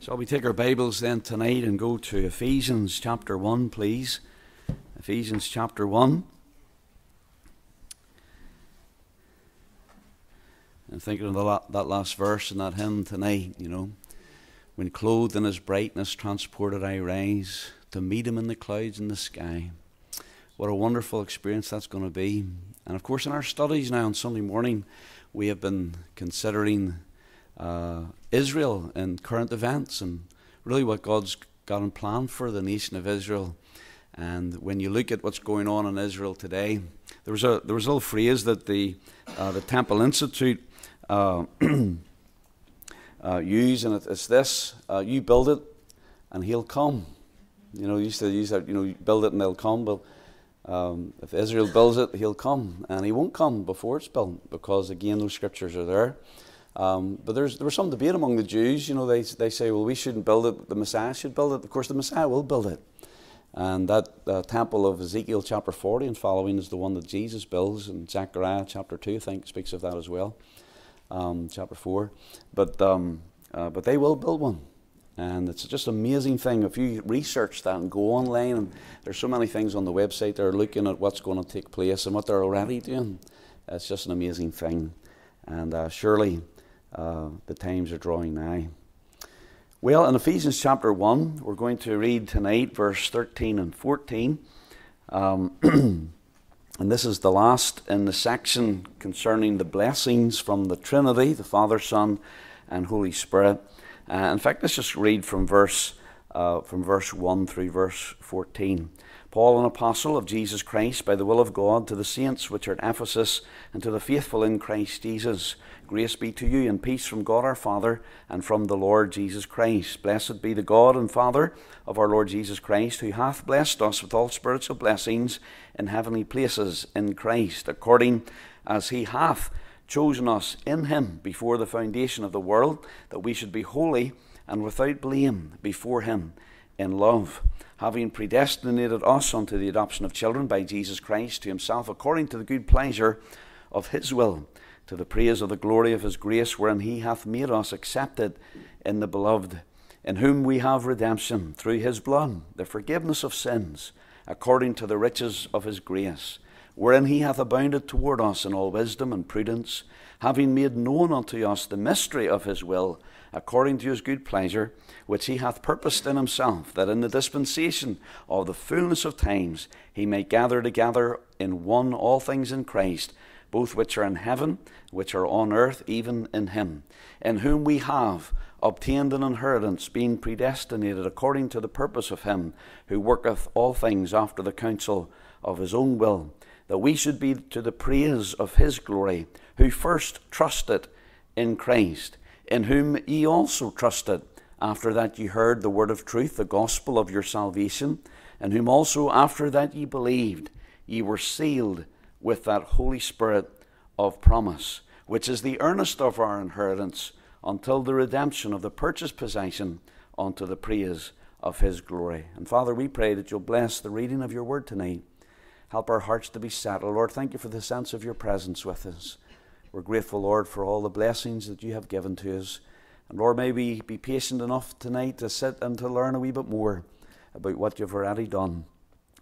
Shall we take our Bibles then tonight and go to Ephesians chapter 1, please? Ephesians chapter 1. And thinking of the, that last verse in that hymn tonight, you know, when clothed in his brightness, transported I rise to meet him in the clouds in the sky. What a wonderful experience that's going to be. And of course, in our studies now on Sunday morning, we have been considering uh, Israel and current events and really what God's got in plan for the nation of Israel. And when you look at what's going on in Israel today, there was a there was a little phrase that the uh, the Temple Institute uh, uh, use, and it's this: uh, "You build it, and He'll come." You know, used to use that. You know, build it and they'll come. But um, if Israel builds it, He'll come, and He won't come before it's built, because again, those scriptures are there. Um, but there's, there was some debate among the Jews. You know, they, they say, well, we shouldn't build it, the Messiah should build it. Of course, the Messiah will build it. And that uh, temple of Ezekiel chapter 40 and following is the one that Jesus builds. And Zechariah chapter 2, I think, speaks of that as well. Um, chapter 4. But, um, uh, but they will build one. And it's just an amazing thing. If you research that and go online, and there's so many things on the website that are looking at what's going to take place and what they're already doing. It's just an amazing thing. And uh, surely uh, the times are drawing nigh. Well, in Ephesians chapter 1, we're going to read tonight verse 13 and 14. Um, and this is the last in the section concerning the blessings from the Trinity, the Father, Son, and Holy Spirit. Uh, in fact, let's just read from verse, uh, from verse 1 through verse 14. Paul, an apostle of Jesus Christ, by the will of God, to the saints which are at Ephesus, and to the faithful in Christ Jesus Grace be to you and peace from God our Father and from the Lord Jesus Christ. Blessed be the God and Father of our Lord Jesus Christ, who hath blessed us with all spiritual blessings in heavenly places in Christ, according as he hath chosen us in him before the foundation of the world, that we should be holy and without blame before him in love, having predestinated us unto the adoption of children by Jesus Christ to himself, according to the good pleasure of his will to the praise of the glory of his grace, wherein he hath made us accepted in the beloved, in whom we have redemption through his blood, the forgiveness of sins, according to the riches of his grace, wherein he hath abounded toward us in all wisdom and prudence, having made known unto us the mystery of his will, according to his good pleasure, which he hath purposed in himself, that in the dispensation of the fullness of times he may gather together in one all things in Christ both which are in heaven, which are on earth, even in him, in whom we have obtained an inheritance, being predestinated according to the purpose of him who worketh all things after the counsel of his own will, that we should be to the praise of his glory, who first trusted in Christ, in whom ye also trusted, after that ye heard the word of truth, the gospel of your salvation, in whom also after that ye believed, ye were sealed with that Holy Spirit of promise, which is the earnest of our inheritance until the redemption of the purchased possession unto the praise of His glory. And Father, we pray that you'll bless the reading of your word tonight. Help our hearts to be settled. Lord, thank you for the sense of your presence with us. We're grateful, Lord, for all the blessings that you have given to us. And Lord, may we be patient enough tonight to sit and to learn a wee bit more about what you've already done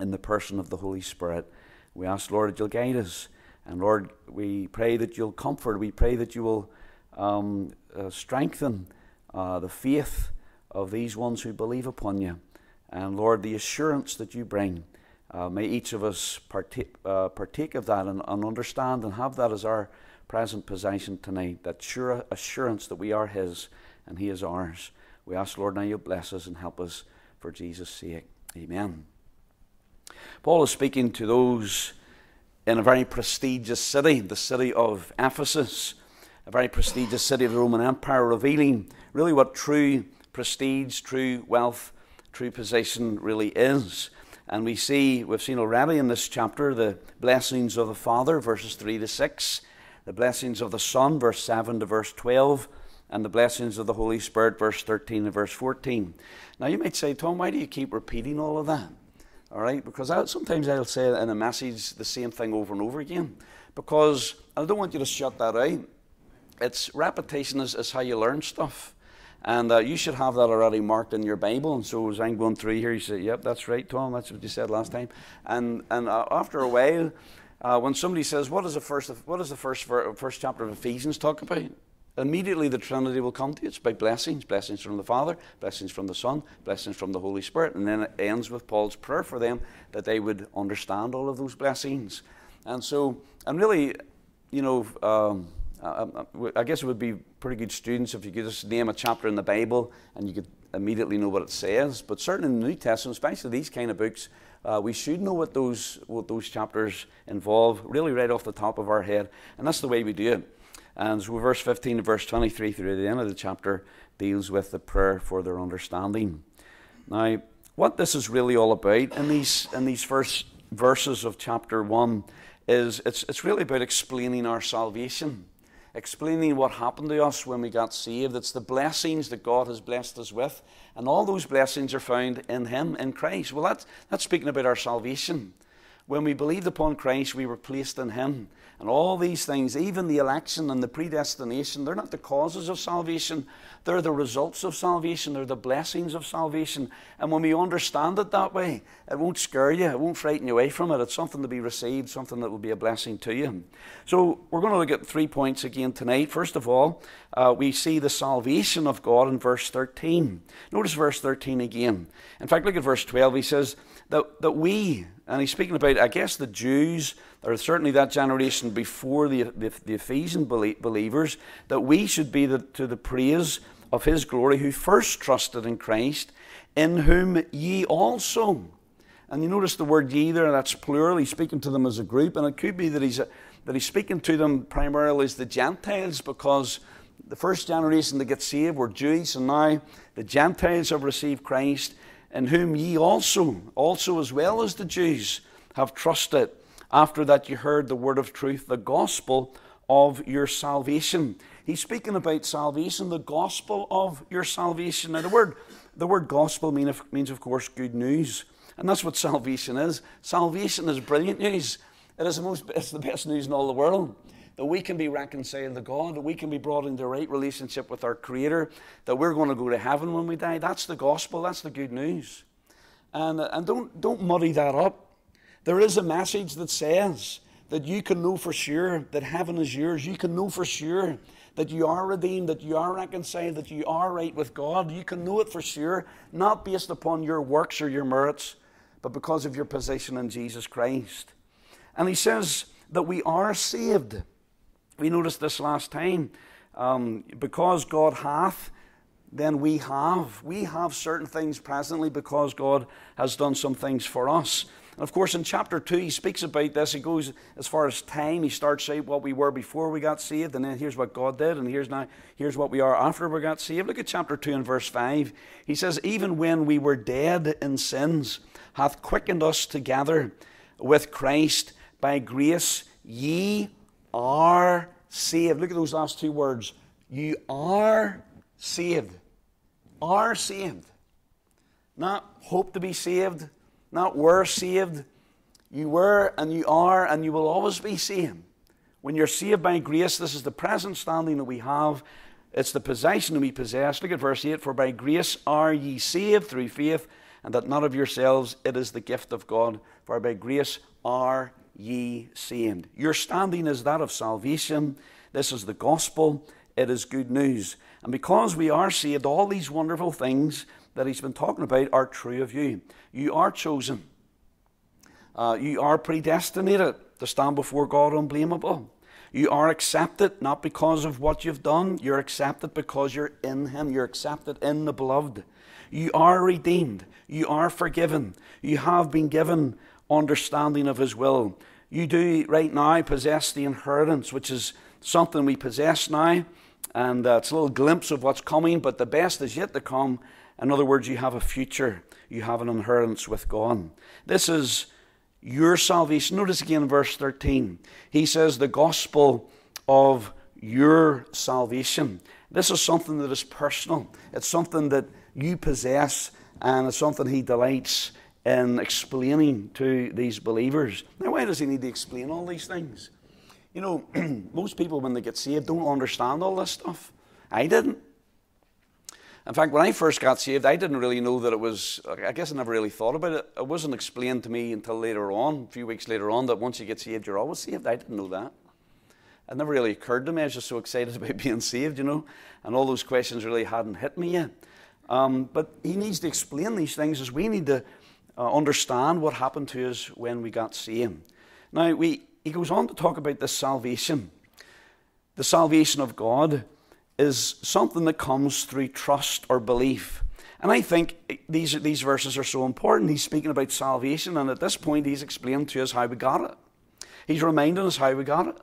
in the person of the Holy Spirit. We ask, Lord, that you'll guide us. And Lord, we pray that you'll comfort. We pray that you will um, uh, strengthen uh, the faith of these ones who believe upon you. And Lord, the assurance that you bring, uh, may each of us partake, uh, partake of that and, and, understand and have that as our present possession tonight. That sure assurance that we are His and He is ours. We ask, Lord, now you bless us and help us for Jesus' sake. Amen. Paul is speaking to those in a very prestigious city, the city of Ephesus, a very prestigious city of the Roman Empire, revealing really what true prestige, true wealth, true position really is. And we see, we've seen already in this chapter, the blessings of the Father, verses 3 to 6, the blessings of the Son, verse 7 to verse 12, and the blessings of the Holy Spirit, verse 13 to verse 14. Now you might say, Tom, why do you keep repeating all of that? All right, because I, sometimes I'll say in a message the same thing over and over again, because I don't want you to shut that out. It's repetition is, is how you learn stuff. And uh, you should have that already marked in your Bible. And so as I'm going through here, you say, Yep, that's right, Tom. That's what you said last time. And, and uh, after a while, uh, when somebody says, What does the first, what does the first, first chapter of Ephesians talk about? Immediately the Trinity will come to you. It's by blessings blessings from the Father, blessings from the Son, blessings from the Holy Spirit. And then it ends with Paul's prayer for them that they would understand all of those blessings. And so, and really, you know, um, I, I, guess it would be pretty good students if you could just name a chapter in the Bible and you could immediately know what it says. But certainly in the New Testament, especially these kind of books, uh, we should know what those, what those chapters involve, really right off the top of our head. And that's the way we do it. And so verse 15 to verse 23 through the end of the chapter deals with the prayer for their understanding. Now, what this is really all about in these, in these first verses of chapter 1 is it's, it's really about explaining our salvation, explaining what happened to us when we got saved. It's the blessings that God has blessed us with, and all those blessings are found in Him, in Christ. Well, that's, that's speaking about our salvation. When we believed upon Christ, we were placed in Him. And all these things, even the election and the predestination, they're not the causes of salvation. They're the results of salvation. They're the blessings of salvation. And when we understand it that way, it won't scare you. It won't frighten you away from it. It's something to be received, something that will be a blessing to you. So we're going to look at three points again tonight. First of all, uh, we see the salvation of God in verse 13. Notice verse 13 again. In fact, look at verse 12. He says that, that we, and he's speaking about, I guess, the Jews, or certainly that generation before the, the, the Ephesian believers, that we should be the, to the praise of his glory who first trusted in Christ, in whom ye also. And you notice the word ye there, that's plural. He's speaking to them as a group, and it could be that he's, that he's speaking to them primarily as the Gentiles because the first generation that get saved were Jews, and now the Gentiles have received Christ in whom ye also, also as well as the Jews, have trusted, after that you heard the word of truth, the gospel of your salvation. He's speaking about salvation, the gospel of your salvation. Now, the word, the word gospel mean, means, of course, good news. And that's what salvation is. Salvation is brilliant news. It is the, most, it's the best news in all the world that we can be reconciled to God, that we can be brought into right relationship with our Creator, that we're going to go to heaven when we die. That's the gospel, that's the good news. And, and don't, don't muddy that up. There is a message that says that you can know for sure that heaven is yours. You can know for sure that you are redeemed, that you are reconciled, that you are right with God. You can know it for sure, not based upon your works or your merits, but because of your position in Jesus Christ. And he says that we are saved. We noticed this last time. Um, because God hath, then we have. We have certain things presently because God has done some things for us. And of course, in chapter 2, he speaks about this. He goes as far as time. He starts out what we were before we got saved, and then here's what God did, and here's now here's what we are after we got saved. Look at chapter 2 and verse 5. He says, Even when we were dead in sins, hath quickened us together with Christ by grace, ye are saved. Look at those last two words. You are saved. Are saved. Not hope to be saved, not were saved. You were and you are and you will always be saved. When you're saved by grace, this is the present standing that we have. It's the possession that we possess. Look at verse 8 For by grace are ye saved through faith, and that not of yourselves, it is the gift of God. For by grace are ye saved. Your standing is that of salvation. This is the gospel. It is good news. And because we are saved, all these wonderful things that he's been talking about are true of you. You are chosen. Uh, you are predestinated to stand before God unblameable. You are accepted not because of what you've done, you're accepted because you're in Him. You're accepted in the beloved. You are redeemed. You are forgiven. You have been given understanding of His will. You do right now possess the inheritance, which is something we possess now. And uh, it's a little glimpse of what's coming, but the best is yet to come. In other words, you have a future, you have an inheritance with God. This is your salvation. Notice again verse 13. He says, the gospel of your salvation. This is something that is personal, it's something that you possess, and it's something he delights in explaining to these believers. Now, why does he need to explain all these things? You know, most people, when they get saved, don't understand all this stuff. I didn't. In fact, when I first got saved, I didn't really know that it was, I guess I never really thought about it. It wasn't explained to me until later on, a few weeks later on, that once you get saved, you're always saved. I didn't know that. It never really occurred to me. I was just so excited about being saved, you know, and all those questions really hadn't hit me yet. Um, but he needs to explain these things as we need to uh, understand what happened to us when we got saved. Now, we, he goes on to talk about this salvation. The salvation of God is something that comes through trust or belief. And I think these, these verses are so important. He's speaking about salvation, and at this point, he's explained to us how we got it. He's reminding us how we got it.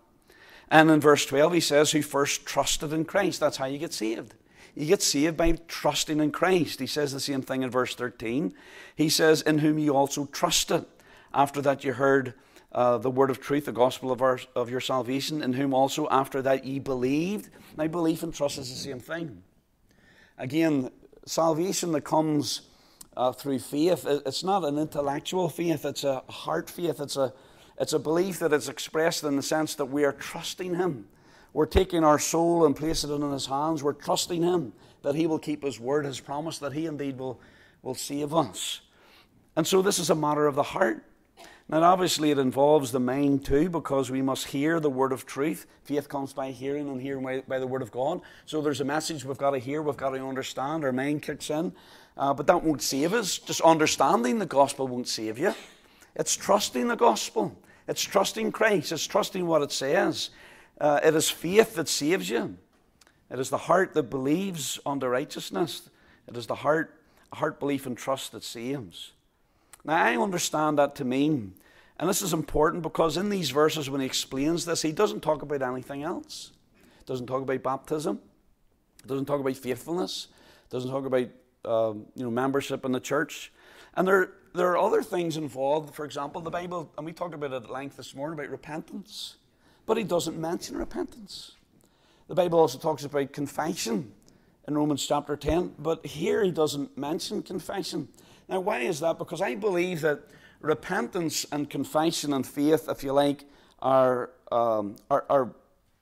And in verse 12, he says, Who first trusted in Christ. That's how you get saved. You get saved by trusting in Christ. He says the same thing in verse 13. He says, In whom you also trusted. After that, you heard uh, the word of truth, the gospel of, our, of your salvation, in whom also after that ye believed. Now, belief and trust is the same thing. Again, salvation that comes uh, through faith, it's not an intellectual faith, it's a heart faith, it's a, it's a belief that is expressed in the sense that we are trusting Him. We're taking our soul and placing it in His hands. We're trusting Him that He will keep His word, His promise, that He indeed will, will save us. And so this is a matter of the heart. Now, obviously, it involves the mind too, because we must hear the word of truth. Faith comes by hearing, and hearing by, by the word of God. So there's a message we've got to hear, we've got to understand. Our mind kicks in. Uh, but that won't save us. Just understanding the gospel won't save you. It's trusting the gospel, it's trusting Christ, it's trusting what it says. Uh, it is faith that saves you. It is the heart that believes unto righteousness. It is the heart, heart belief and trust that saves. Now, I understand that to mean, and this is important because in these verses, when he explains this, he doesn't talk about anything else. He doesn't talk about baptism. He doesn't talk about faithfulness. He doesn't talk about um, you know, membership in the church. And there, there are other things involved. For example, the Bible, and we talked about it at length this morning about repentance, but he doesn't mention repentance. The Bible also talks about confession in Romans chapter 10, but here he doesn't mention confession. Now, why is that? Because I believe that repentance and confession and faith, if you like, are, um, are, are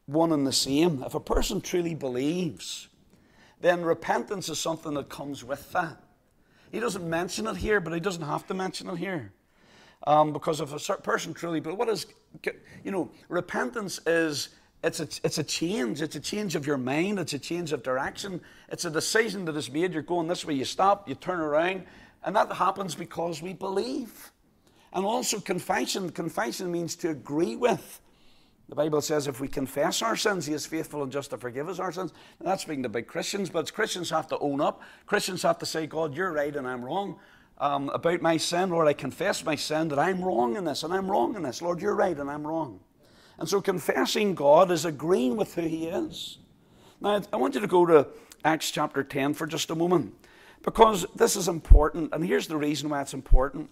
one and the same. If a person truly believes, then repentance is something that comes with that. He doesn't mention it here, but he doesn't have to mention it here. Um, because if a person truly, but what is, you know, repentance is it's a, it's a change. It's a change of your mind. It's a change of direction. It's a decision that is made. You're going this way. You stop. You turn around. And that happens because we believe. And also confession. Confession means to agree with. The Bible says if we confess our sins, He is faithful and just to forgive us our sins. And that's speaking about Christians, but Christians have to own up. Christians have to say, God, you're right and I'm wrong. Um, about my sin, Lord, I confess my sin that I'm wrong in this and I'm wrong in this. Lord, you're right and I'm wrong. And so confessing God is agreeing with who He is. Now, I want you to go to Acts chapter 10 for just a moment. Because this is important, and here's the reason why it's important.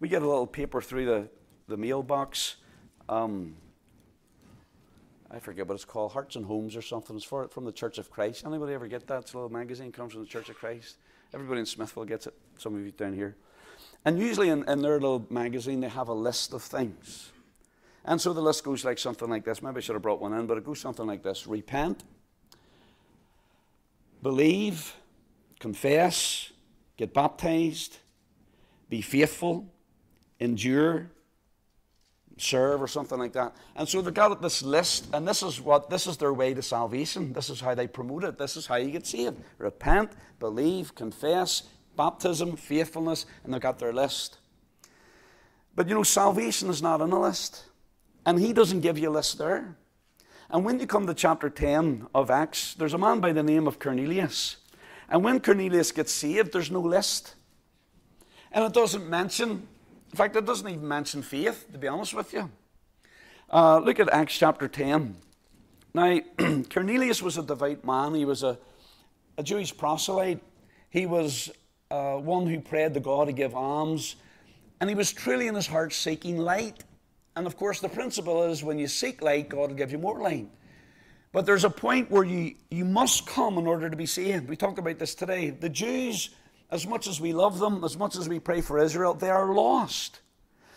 We get a little paper through the, the mailbox. Um, I forget what it's called, Hearts and Homes or something. It's for, from the Church of Christ. Anybody ever get that? It's a little magazine, comes from the Church of Christ. Everybody in Smithville gets it, some of you down here. And usually in, in their little magazine, they have a list of things. And so the list goes like something like this. Maybe I should have brought one in, but it goes something like this Repent, believe, confess, get baptized, be faithful, endure, serve, or something like that. And so they got this list, and this is what this is their way to salvation. This is how they promote it. This is how you get saved. Repent, believe, confess, baptism, faithfulness, and they've got their list. But you know, salvation is not in a list. And he doesn't give you a list there. And when you come to chapter 10 of Acts, there's a man by the name of Cornelius. And when Cornelius gets saved, there's no list. And it doesn't mention, in fact, it doesn't even mention faith, to be honest with you. Uh, look at Acts chapter 10. Now, Cornelius was a devout man. He was a, a Jewish proselyte. He was uh, one who prayed to God to give alms. And he was truly in his heart seeking light. And of course, the principle is when you seek light, God will give you more light. But there's a point where you, you must come in order to be saved. We talked about this today. The Jews, as much as we love them, as much as we pray for Israel, they are lost.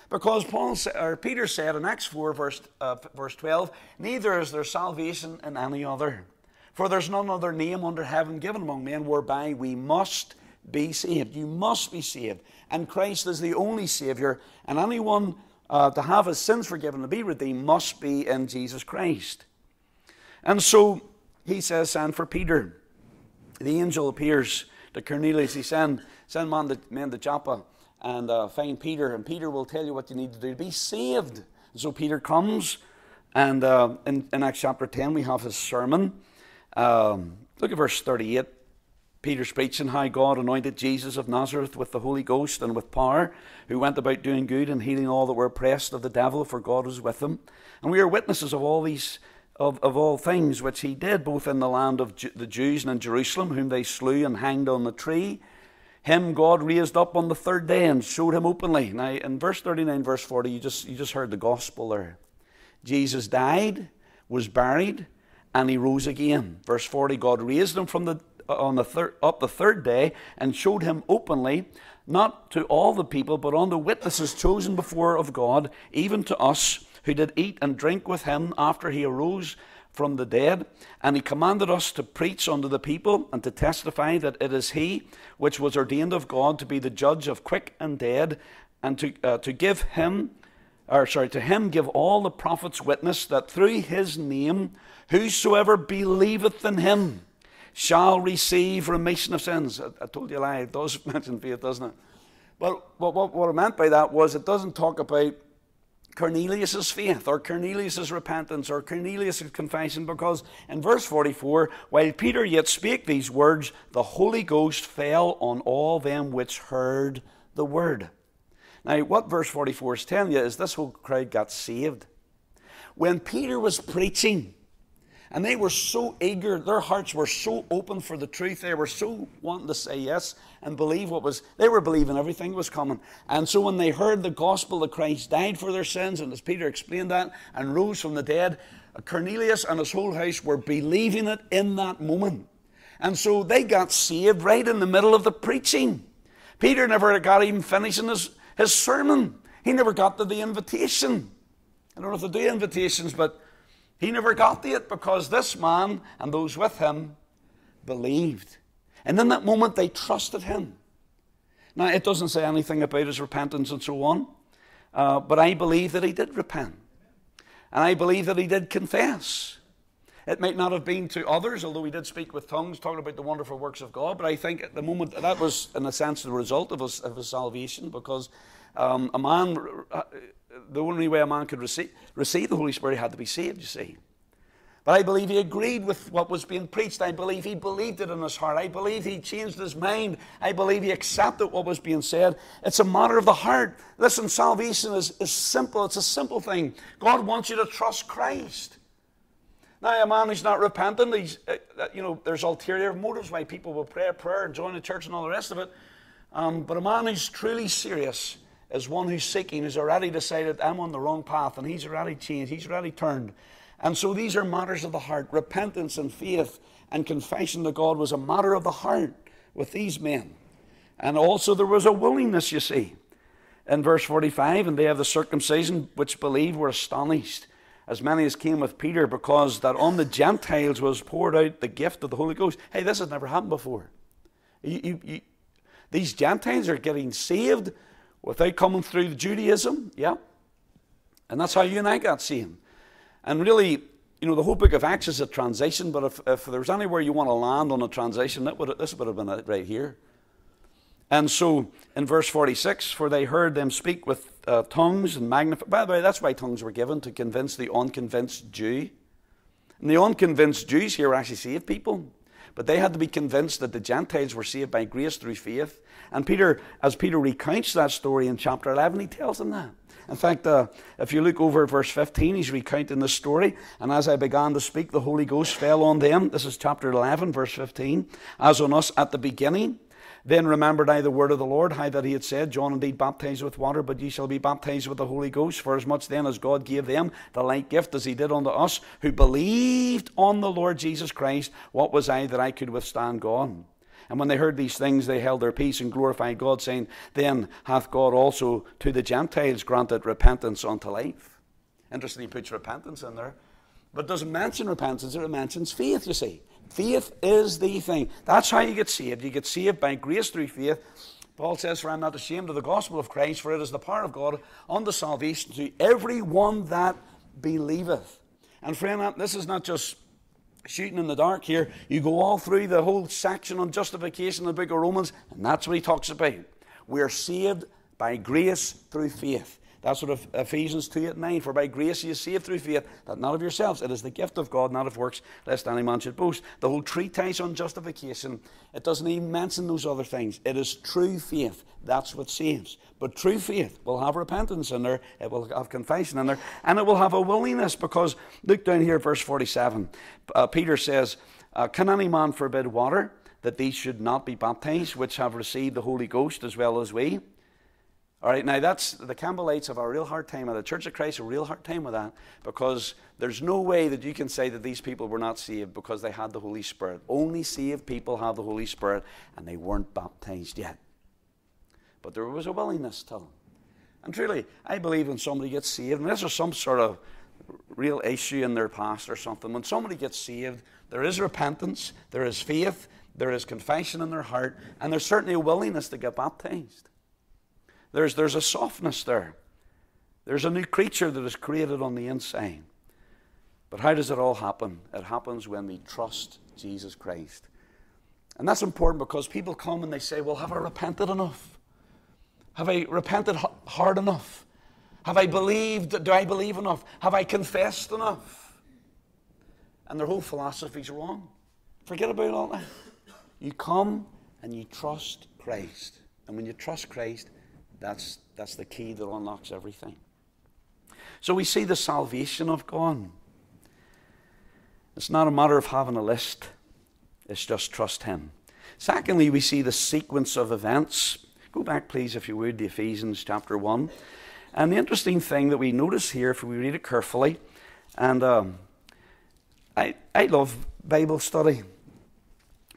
Because Paul or Peter said in Acts 4, verse, uh, verse 12, neither is there salvation in any other. For there's none other name under heaven given among men whereby we must be saved. You must be saved. And Christ is the only Savior. And anyone uh, to have his sins forgiven, to be redeemed, must be in Jesus Christ. And so he says, Send for Peter. The angel appears to Cornelius. He send, send man to, men to Joppa and uh, find Peter, and Peter will tell you what you need to do to be saved. So Peter comes, and uh, in, in Acts chapter 10, we have his sermon. Um, look at verse 38. Peter's preaching how God anointed Jesus of Nazareth with the Holy Ghost and with power, who went about doing good and healing all that were oppressed of the devil, for God was with him. And we are witnesses of all these, of, of all things which he did, both in the land of Ju- the Jews and in Jerusalem, whom they slew and hanged on the tree. Him God raised up on the third day and showed him openly. Now, in verse 39, verse 40, you just, you just heard the gospel there. Jesus died, was buried, and he rose again. Verse 40 God raised him from the, on the third, up the third day and showed him openly, not to all the people, but on the witnesses chosen before of God, even to us who did eat and drink with him after he arose from the dead. And he commanded us to preach unto the people and to testify that it is he which was ordained of God to be the judge of quick and dead, and to, uh, to give him, or sorry, to him give all the prophets witness that through his name whosoever believeth in him shall receive remission of sins. I, I told you a lie, it does mention faith, doesn't it? But what, what, what I meant by that was it doesn't talk about Cornelius's faith or Cornelius's repentance or Cornelius's confession because in verse 44 while Peter yet spake these words the Holy Ghost fell on all them which heard the word. Now what verse 44 is telling you is this whole crowd got saved. When Peter was preaching and they were so eager, their hearts were so open for the truth. They were so wanting to say yes and believe what was, they were believing everything was coming. And so when they heard the gospel that Christ died for their sins, and as Peter explained that, and rose from the dead, Cornelius and his whole house were believing it in that moment. And so they got saved right in the middle of the preaching. Peter never got even finishing his, his sermon. He never got to the invitation. I don't know if they do invitations, but he never got to it because this man and those with him believed. And in that moment, they trusted him. Now, it doesn't say anything about his repentance and so on, uh, but I believe that he did repent. And I believe that he did confess. It might not have been to others, although he did speak with tongues, talking about the wonderful works of God. But I think at the moment that was, in a sense, the result of his, of his salvation, because um, a man uh, the only way a man could receive, receive the Holy Spirit had to be saved, you see. But I believe he agreed with what was being preached. I believe he believed it in his heart. I believe he changed his mind. I believe he accepted what was being said. It's a matter of the heart. Listen, salvation is, is simple. It's a simple thing. God wants you to trust Christ. Now, a man who's not repentant, he's, uh, uh you know, there's ulterior motives why people will pray a prayer and join the church and all the rest of it. Um, but a man who's truly serious, is one who's seeking, who's already decided, I'm on the wrong path, and he's already changed, he's already turned. And so these are matters of the heart. Repentance and faith and confession to God was a matter of the heart with these men. And also there was a willingness, you see. In verse 45, and they have the circumcision which believed were astonished, as many as came with Peter, because that on the Gentiles was poured out the gift of the Holy Ghost. Hey, this has never happened before. You, you, you, these Gentiles are getting saved without coming through Judaism, yeah. And that's how you and I got saved. And really, you know, the whole book of Acts is a transition, but if, if there's anywhere you want to land on a transition, that would, this would have been it right here. And so in verse 46, for they heard them speak with uh, tongues and magnify. By the way, that's why tongues were given to convince the unconvinced Jew. And the unconvinced Jews here actually saved people. But they had to be convinced that the Gentiles were saved by grace through faith. And Peter, as Peter recounts that story in chapter 11, he tells them that. In fact, uh, if you look over at verse 15, he's recounting this story. And as I began to speak, the Holy Ghost fell on them. This is chapter 11, verse 15. As on us at the beginning. Then remembered I the word of the Lord, how that he had said, John indeed baptized with water, but ye shall be baptized with the Holy Ghost. For as much then as God gave them the like gift as he did unto us, who believed on the Lord Jesus Christ, what was I that I could withstand God? And when they heard these things, they held their peace and glorified God, saying, Then hath God also to the Gentiles granted repentance unto life. Interesting, he puts repentance in there. But doesn't mention repentance, it mentions faith, you see. Faith is the thing. That's how you get saved. You get saved by grace through faith. Paul says, For I am not ashamed of the gospel of Christ, for it is the power of God unto salvation to every one that believeth. And friend, this is not just shooting in the dark here. You go all through the whole section on justification in the book of Romans, and that's what he talks about. We're saved by grace through faith. That's what Ephesians 2 at 9. For by grace you saved through faith, that not of yourselves. It is the gift of God, not of works, lest any man should boast. The whole treatise on justification, it doesn't even mention those other things. It is true faith. That's what saves. But true faith will have repentance in there, it will have confession in there, and it will have a willingness because, look down here, verse 47. Uh, Peter says, uh, Can any man forbid water? That these should not be baptized, which have received the Holy Ghost as well as we. All right, now that's the Campbellites have a real hard time with the Church of Christ a real hard time with that because there's no way that you can say that these people were not saved because they had the Holy Spirit. Only saved people have the Holy Spirit and they weren't baptized yet. But there was a willingness to them. And truly, I believe when somebody gets saved, and this is some sort of real issue in their past or something, when somebody gets saved, there is repentance, there is faith, there is confession in their heart, and there's certainly a willingness to get baptized. There's, there's a softness there. There's a new creature that is created on the inside. But how does it all happen? It happens when we trust Jesus Christ. And that's important because people come and they say, Well, have I repented enough? Have I repented hard enough? Have I believed? Do I believe enough? Have I confessed enough? And their whole philosophy is wrong. Forget about all that. You come and you trust Christ. And when you trust Christ, that's, that's the key that unlocks everything. So we see the salvation of God. It's not a matter of having a list, it's just trust Him. Secondly, we see the sequence of events. Go back, please, if you would, to Ephesians chapter 1. And the interesting thing that we notice here, if we read it carefully, and um, I, I love Bible study.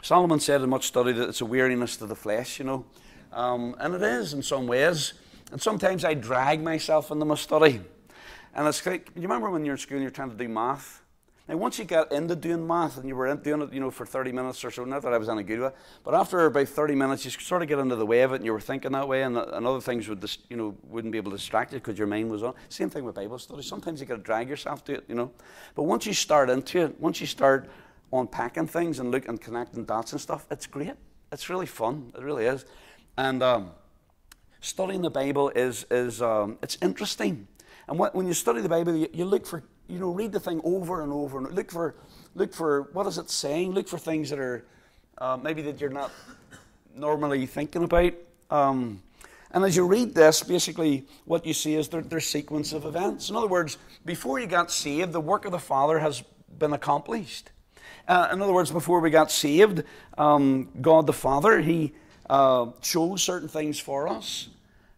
Solomon said in much study that it's a weariness to the flesh, you know. Um, and it is in some ways. And sometimes I drag myself into my study. And it's like, you remember when you're in school and you're trying to do math? Now, once you get into doing math and you were doing it, you know, for 30 minutes or so, not that I was any good with it, but after about 30 minutes, you sort of get into the way of it and you were thinking that way and, and other things would, dis, you know, wouldn't be able to distract you because your mind was on. Same thing with Bible study. Sometimes you got to drag yourself to it, you know. But once you start into it, once you start unpacking things and look and connecting dots and stuff, it's great. It's really fun. It really is. And um, studying the Bible is, is um, it's interesting. And what, when you study the Bible, you, you, look for, you know, read the thing over and over and look for, look for what is it saying? Look for things that are uh, maybe that you're not normally thinking about. Um, and as you read this, basically what you see is their, their sequence of events. In other words, before you got saved, the work of the Father has been accomplished. Uh, in other words, before we got saved, um, God the Father, He uh, chose certain things for us.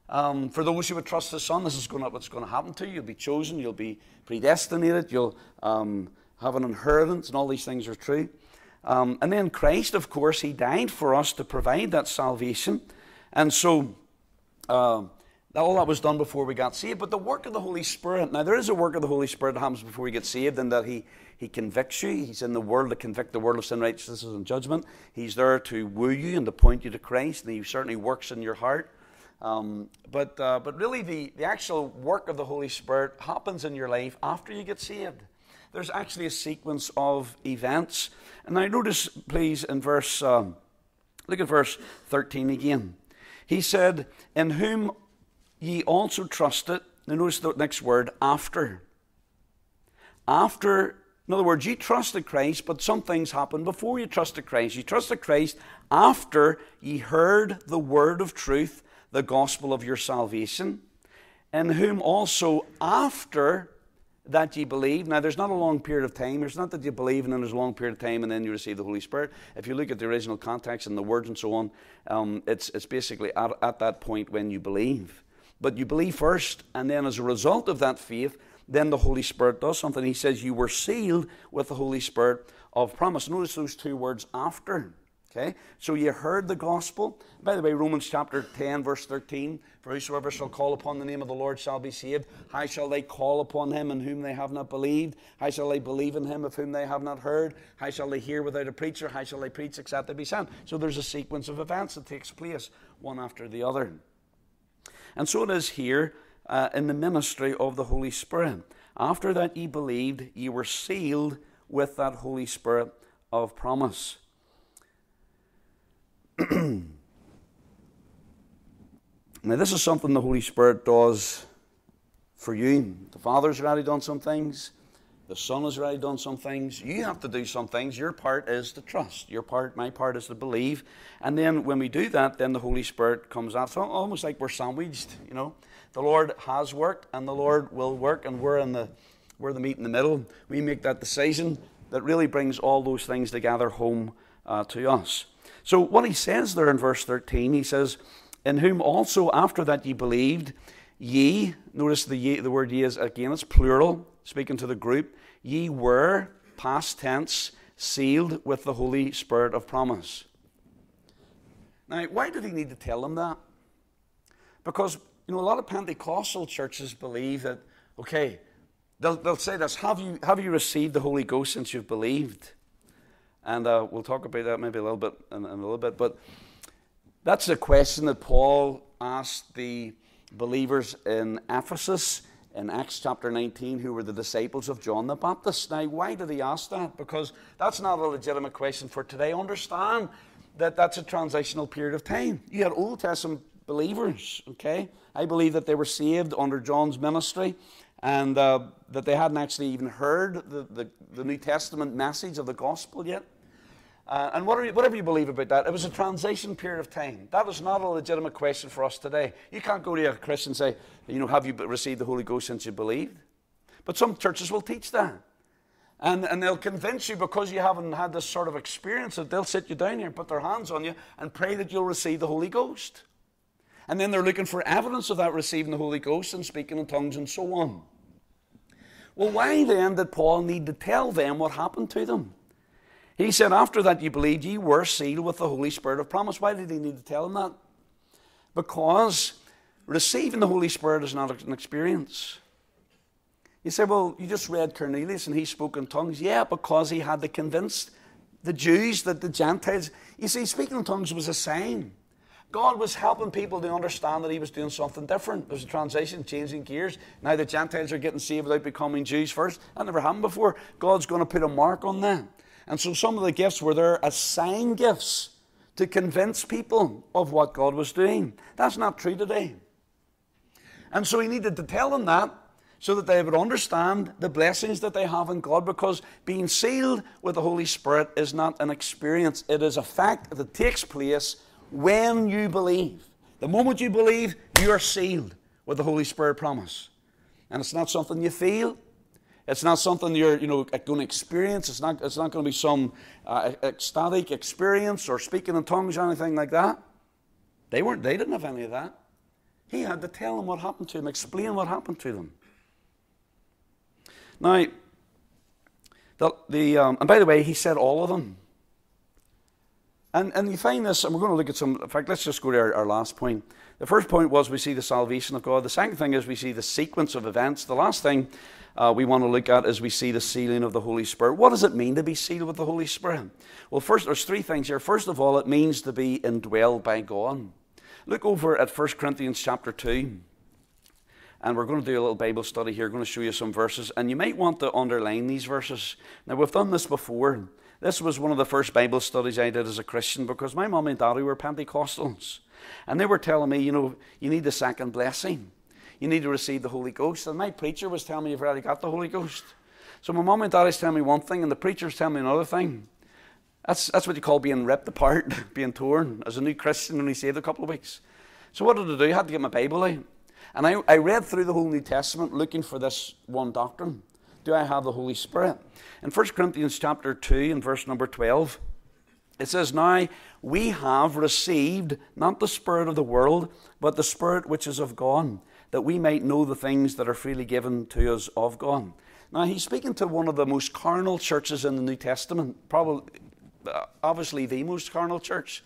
Um, for those who would trust the Son, this is going to, what's going to happen to you. You'll be chosen, you'll be predestinated, you'll um, have an inheritance, and all these things are true. Um, and then Christ, of course, He died for us to provide that salvation. And so, uh, all that was done before we got saved. But the work of the Holy Spirit, now there is a work of the Holy Spirit that happens before we get saved, and that He he convicts you. He's in the world to convict the world of sin, righteousness, and judgment. He's there to woo you and to point you to Christ, and He certainly works in your heart. Um, but, uh, but really, the, the actual work of the Holy Spirit happens in your life after you get saved. There's actually a sequence of events. And now, notice, please, in verse, um, look at verse 13 again. He said, In whom ye also trusted. Now, notice the next word, after. After in other words, you trusted Christ, but some things happened before you trusted Christ. You trusted Christ after ye heard the word of truth, the gospel of your salvation, in whom also after that ye believe. Now, there's not a long period of time. There's not that you believe and then there's a long period of time and then you receive the Holy Spirit. If you look at the original context and the words and so on, um, it's, it's basically at, at that point when you believe. But you believe first, and then as a result of that faith, then the Holy Spirit does something. He says, You were sealed with the Holy Spirit of promise. Notice those two words after. Okay? So you heard the gospel. By the way, Romans chapter 10, verse 13 For whosoever shall call upon the name of the Lord shall be saved. How shall they call upon him in whom they have not believed? How shall they believe in him of whom they have not heard? How shall they hear without a preacher? How shall they preach except they be sent? So there's a sequence of events that takes place one after the other. And so it is here uh, in the ministry of the Holy Spirit. After that ye believed, ye were sealed with that Holy Spirit of promise. now, this is something the Holy Spirit does for you. The Father's already done some things. The Son has already done some things. You have to do some things. Your part is to trust. Your part, my part, is to believe. And then when we do that, then the Holy Spirit comes out. Almost like we're sandwiched, you know. The Lord has worked, and the Lord will work, and we're in the we're the meat in the middle. We make that decision that really brings all those things together home uh, to us. So what he says there in verse 13, he says, "In whom also after that ye believed, ye." Notice the ye, the word ye is again it's plural, speaking to the group. Ye were past tense sealed with the Holy Spirit of promise. Now, why did he need to tell them that? Because you know, a lot of Pentecostal churches believe that, okay, they'll, they'll say this have you, have you received the Holy Ghost since you've believed? And uh, we'll talk about that maybe a little bit in, in a little bit. But that's a question that Paul asked the believers in Ephesus in Acts chapter 19 who were the disciples of John the Baptist. Now, why did he ask that? Because that's not a legitimate question for today. Understand that that's a transitional period of time. You had Old Testament believers, okay? I believe that they were saved under John's ministry and uh, that they hadn't actually even heard the, the, the, New Testament message of the gospel yet. Uh, and whatever, whatever you believe about that, it was a transition period of time. That is not a legitimate question for us today. You can't go to a Christian and say, you know, have you received the Holy Ghost since you believed? But some churches will teach that. And, and they'll convince you because you haven't had this sort of experience that they'll sit you down here and put their hands on you and pray that you'll receive the Holy Ghost. And then they're looking for evidence of that receiving the Holy Ghost and speaking in tongues and so on. Well, why then did Paul need to tell them what happened to them? He said, After that you believed, ye were sealed with the Holy Spirit of promise. Why did he need to tell them that? Because receiving the Holy Spirit is not an experience. You say, Well, you just read Cornelius and he spoke in tongues. Yeah, because he had to convince the Jews that the Gentiles. You see, speaking in tongues was a sign. God was helping people to understand that He was doing something different. There's a transition, changing gears. Now the Gentiles are getting saved without becoming Jews first. That never happened before. God's going to put a mark on them. And so some of the gifts were there as sign gifts to convince people of what God was doing. That's not true today. And so He needed to tell them that so that they would understand the blessings that they have in God because being sealed with the Holy Spirit is not an experience, it is a fact that takes place when you believe. The moment you believe, you are sealed with the Holy Spirit promise. And it's not something you feel. It's not something you're, you know, going to experience. It's not, it's not going to be some uh, ecstatic experience or speaking in tongues or anything like that. They weren't. They didn't have any of that. He had to tell them what happened to them, explain what happened to them. Now, the, the um, and by the way, he said all of them. And, and you find this, and we're going to look at some, in fact, let's just go to our, our last point. The first point was we see the salvation of God. The second thing is we see the sequence of events. The last thing uh, we want to look at as we see the sealing of the Holy Spirit. What does it mean to be sealed with the Holy Spirit? Well, first, there's three things here. First of all, it means to be indwelled by God. Look over at 1 Corinthians chapter 2. And we're going to do a little Bible study here. I'm going to show you some verses. And you might want to underline these verses. Now, we've done this before. This was one of the first Bible studies I did as a Christian because my mom and daddy were Pentecostals. And they were telling me, you know, you need the second blessing. You need to receive the Holy Ghost. And my preacher was telling me you've already got the Holy Ghost. So my mom and daddy's telling me one thing and the preacher's telling me another thing. That's, that's what you call being ripped apart, being torn as a new Christian only saved a couple of weeks. So what did I do? I had to get my Bible out. And I, I read through the whole New Testament looking for this one doctrine do I have the Holy Spirit? In 1 Corinthians chapter 2 and verse number 12, it says, Now we have received not the Spirit of the world, but the Spirit which is of God, that we might know the things that are freely given to us of God. Now he's speaking to one of the most carnal churches in the New Testament, probably uh, obviously the most carnal church.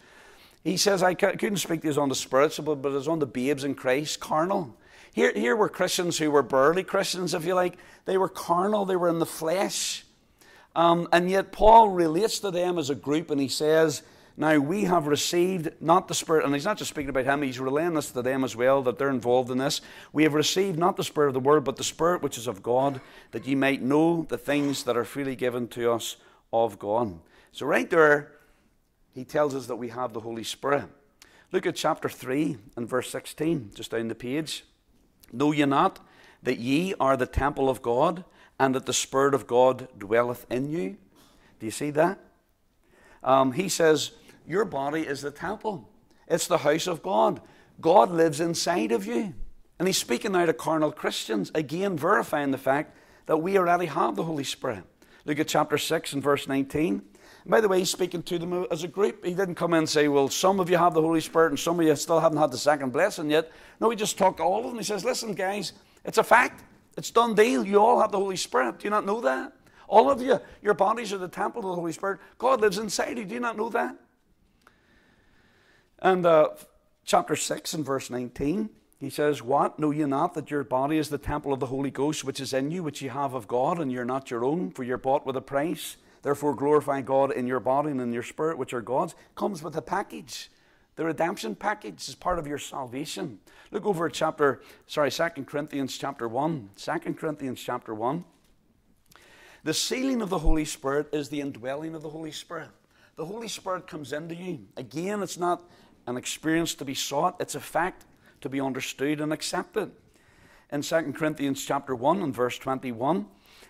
He says, I couldn't speak to us on the spiritual, but it's on the babes in Christ, carnal. Here, here were Christians who were barely Christians, if you like. They were carnal, they were in the flesh. Um, and yet Paul relates to them as a group and he says, Now we have received not the Spirit, and he's not just speaking about him, he's relaying this to them as well, that they're involved in this. We have received not the Spirit of the world, but the Spirit which is of God, that ye might know the things that are freely given to us of God. So, right there, he tells us that we have the Holy Spirit. Look at chapter 3 and verse 16, just down the page. Know ye not that ye are the temple of God, and that the Spirit of God dwelleth in you? Do you see that? Um, he says, Your body is the temple, it's the house of God. God lives inside of you. And he's speaking now to carnal Christians, again verifying the fact that we already have the Holy Spirit. Look at chapter 6 and verse 19. And by the way, he's speaking to them as a group. He didn't come in and say, Well, some of you have the Holy Spirit and some of you still haven't had the second blessing yet. No, he just talked to all of them. He says, Listen, guys, it's a fact. It's done deal. You all have the Holy Spirit. Do you not know that? All of you, your bodies are the temple of the Holy Spirit. God lives inside you. Do you not know that? And uh, chapter 6 and verse 19, he says, What? Know ye not that your body is the temple of the Holy Ghost, which is in you, which ye have of God, and you're not your own, for you're bought with a price? Therefore, glorify God in your body and in your spirit, which are God's. Comes with a package. The redemption package is part of your salvation. Look over at chapter, sorry, 2 Corinthians chapter 1. 2 Corinthians chapter 1. The sealing of the Holy Spirit is the indwelling of the Holy Spirit. The Holy Spirit comes into you. Again, it's not an experience to be sought, it's a fact to be understood and accepted. In 2 Corinthians chapter 1 and verse 21,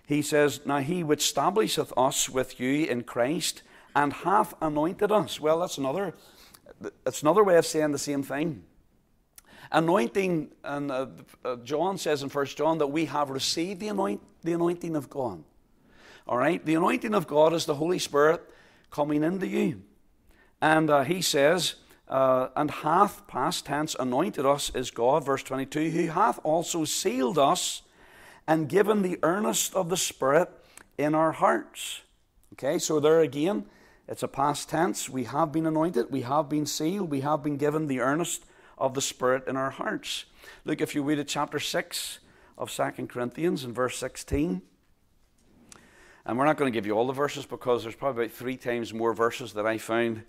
he says, Now he which establisheth us with you in Christ and hath anointed us. Well, that's another, that's another way of saying the same thing. Anointing, and uh, uh, John says in 1 John that we have received the, anoint, the anointing of God. All right? The anointing of God is the Holy Spirit coming into you. And uh, he says, uh, and hath, past tense, anointed us is God, verse 22, who hath also sealed us and given the earnest of the Spirit in our hearts. Okay, so there again, it's a past tense. We have been anointed, we have been sealed, we have been given the earnest of the Spirit in our hearts. Look, if you read at chapter 6 of 2 Corinthians in verse 16. And we're not going to give you all the verses because there's probably about three times more verses that I found,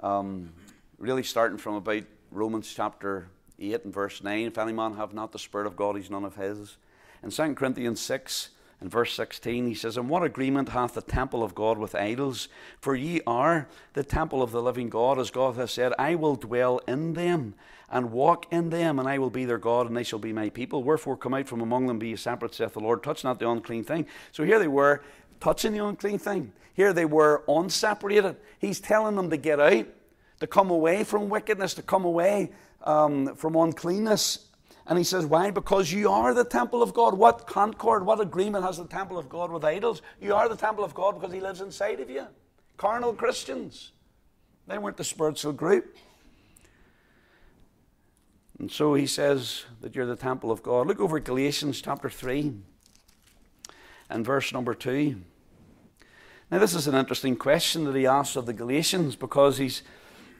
um, really starting from about Romans chapter 8 and verse 9. If any man have not the Spirit of God, he's none of his. In 2 Corinthians 6 and verse 16, he says, And what agreement hath the temple of God with idols? For ye are the temple of the living God, as God hath said, I will dwell in them and walk in them, and I will be their God, and they shall be my people. Wherefore come out from among them, be ye separate, saith the Lord. Touch not the unclean thing. So here they were touching the unclean thing. Here they were unseparated. He's telling them to get out, to come away from wickedness, to come away um, from uncleanness. And he says, Why? Because you are the temple of God. What concord, what agreement has the temple of God with idols? You are the temple of God because he lives inside of you. Carnal Christians. They weren't the spiritual group. And so he says that you're the temple of God. Look over Galatians chapter 3 and verse number 2. Now, this is an interesting question that he asks of the Galatians because he's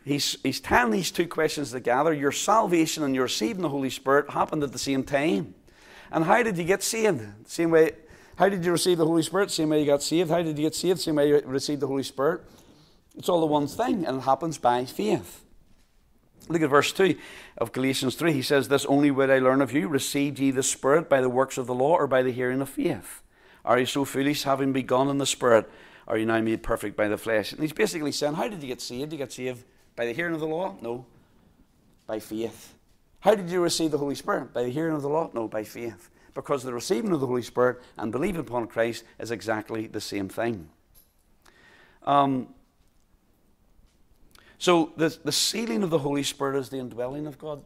he's, he's tying these two questions together. Your salvation and your receiving the Holy Spirit happened at the same time. And how did you get saved? Same way. How did you receive the Holy Spirit? Same way you got saved. How did you get saved? Same way you received the Holy Spirit. It's all the one thing, and it happens by faith. Look at verse 2 of Galatians 3. He says, This only would I learn of you. Received ye the Spirit by the works of the law or by the hearing of faith? Are you so foolish, having begun in the Spirit? Are you now made perfect by the flesh? And he's basically saying, How did you get saved? You get saved by the hearing of the law? No. By faith. How did you receive the Holy Spirit? By the hearing of the law? No, by faith. Because the receiving of the Holy Spirit and believing upon Christ is exactly the same thing. Um, so the, the sealing of the Holy Spirit is the indwelling of God.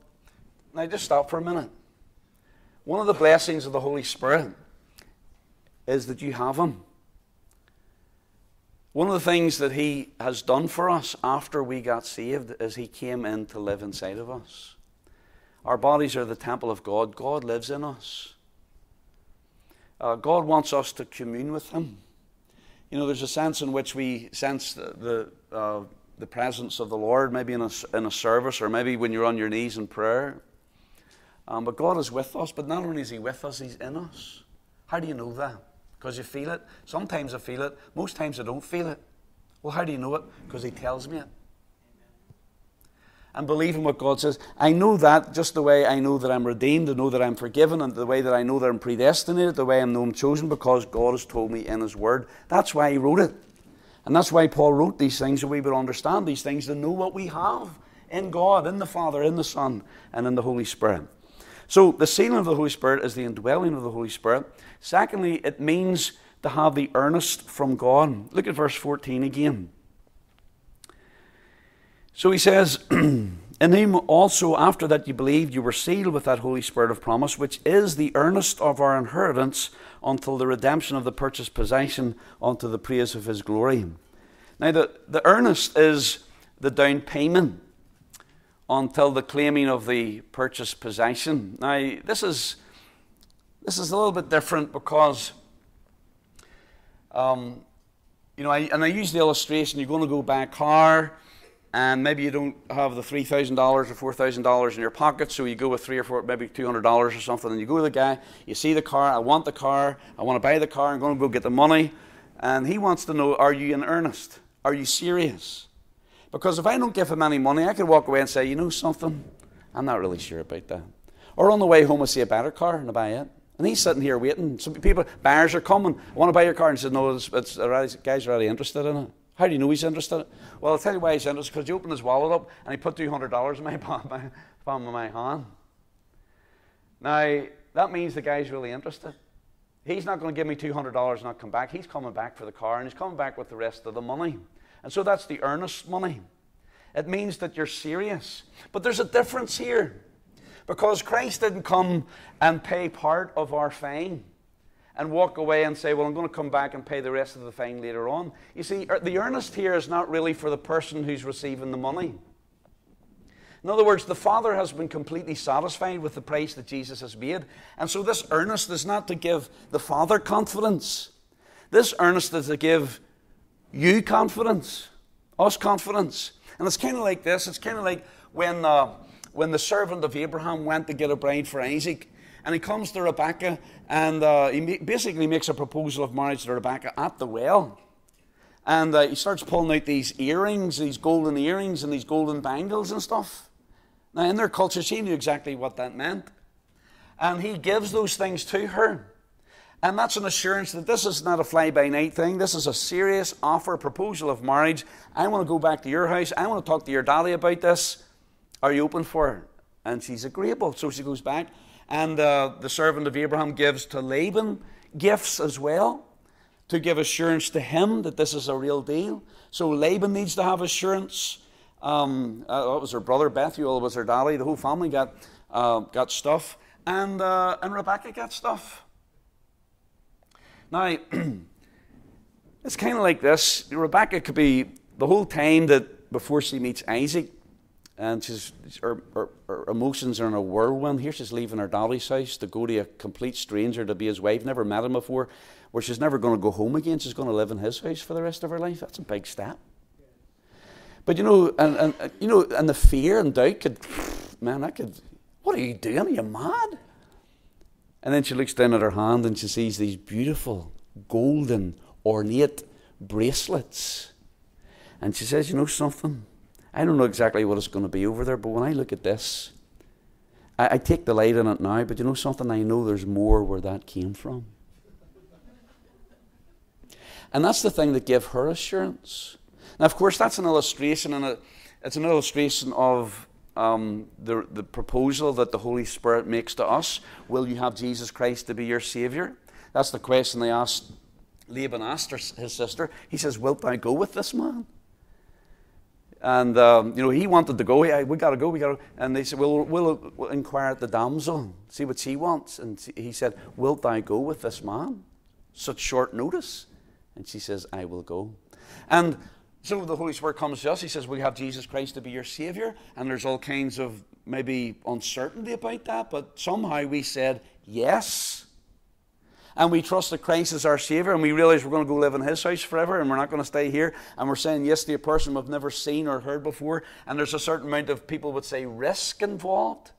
Now just stop for a minute. One of the blessings of the Holy Spirit is that you have Him. One of the things that He has done for us after we got saved is He came in to live inside of us. Our bodies are the temple of God, God lives in us. Uh, God wants us to commune with Him. You know, there's a sense in which we sense the, the, uh, the presence of the Lord, maybe in a, in a service or maybe when you're on your knees in prayer. Um, but God is with us, but not only is He with us, He's in us. How do you know that? Because you feel it. Sometimes I feel it, most times I don't feel it. Well, how do you know it? Because He tells me it and believing what God says. I know that just the way I know that I'm redeemed, I know that I'm forgiven, and the way that I know that I'm predestinated, the way I know I'm chosen, because God has told me in His Word. That's why He wrote it. And that's why Paul wrote these things, so we would understand these things, to know what we have in God, in the Father, in the Son, and in the Holy Spirit. So the sealing of the Holy Spirit is the indwelling of the Holy Spirit. Secondly, it means to have the earnest from God. Look at verse 14 again. So he says, In him also, after that you believed, you were sealed with that Holy Spirit of promise, which is the earnest of our inheritance until the redemption of the purchased possession unto the praise of his glory. Now, the, the earnest is the down payment until the claiming of the purchased possession. Now, this is, this is a little bit different because, um, you know, I, and I use the illustration you're going to go buy a car and maybe you don't have the three thousand dollars or four thousand dollars in your pocket, so you go with three or four, maybe two hundred dollars or something, and you go to the guy, you see the car, I want the car, I want to buy the car, I'm going to go get the money, and he wants to know, are you in earnest? Are you serious? Because if I don't give him any money, I could walk away and say, you know something, I'm not really sure about that. Or on the way home, I see a better car and I buy it. And he's sitting here waiting. Some people, buyers are coming. I want to buy your car. And he says, no, it's, it's, the guy's already interested in it. How do you know he's interested? Well, I'll tell you why he's interested, because he opened his wallet up and he put $200 in my palm, palm of my hand. Now, that means the guy's really interested. He's not going to give me $200 and not come back. He's coming back for the car and he's coming back with the rest of the money. And so that's the earnest money. It means that you're serious. But there's a difference here. Because Christ didn't come and pay part of our fine and walk away and say, Well, I'm going to come back and pay the rest of the fine later on. You see, er, the earnest here is not really for the person who's receiving the money. In other words, the Father has been completely satisfied with the price that Jesus has made. And so this earnest is not to give the Father confidence. This earnest is to give you confidence, us confidence. And it's kind of like this. It's kind of like when, uh, when the servant of Abraham went to get a bride for Isaac and he comes to Rebecca and uh, he basically makes a proposal of marriage to Rebecca at the well. And uh, he starts pulling out these earrings, these golden earrings, and these golden bangles and stuff. Now, in their culture, she knew exactly what that meant. And he gives those things to her. And that's an assurance that this is not a fly by night thing. This is a serious offer, proposal of marriage. I want to go back to your house. I want to talk to your daddy about this. Are you open for it? And she's agreeable. So she goes back. And uh, the servant of Abraham gives to Laban gifts as well to give assurance to him that this is a real deal. So Laban needs to have assurance. Um, uh, was her brother Bethuel, was her daddy. The whole family got uh, got stuff, and uh, and Rebecca got stuff. Now, it's kind of like this. Rebecca could be the whole time that before she meets Isaac, and she's her, her, her, emotions are in a whirlwind. Here she's leaving her daddy's house to go to a complete stranger to be his wife, never met him before, where she's never going to go home again. She's going to live in his house for the rest of her life. That's a big step. But you know, and, and you know, and the fear and doubt could, man, I could. What are you doing? Are you mad? And then she looks down at her hand and she sees these beautiful, golden, ornate bracelets, and she says, "You know something." I don't know exactly what it's going to be over there, but when I look at this, I, I take delight in it now, but you know something? I know there's more where that came from. And that's the thing that gave her assurance. Now, of course, that's an illustration, and it's an illustration of um, the, the proposal that the Holy Spirit makes to us. Will you have Jesus Christ to be your Savior? That's the question they asked. Laban asked his sister. He says, Wilt thou go with this man? And, um, you know, he wanted to go. We got to go. We got to. And they said, well, we'll, we'll inquire at the damsel, see what she wants. And he said, Wilt thou go with this man? Such short notice. And she says, I will go. And so the Holy Spirit comes to us. He says, We have Jesus Christ to be your Savior. And there's all kinds of maybe uncertainty about that. But somehow we said, Yes. and we trust that Christ is our Savior, and we realize we're going to go live in His house forever, and we're not going to stay here, and we're saying yes to a person we've never seen or heard before, and there's a certain amount of people would say risk involved.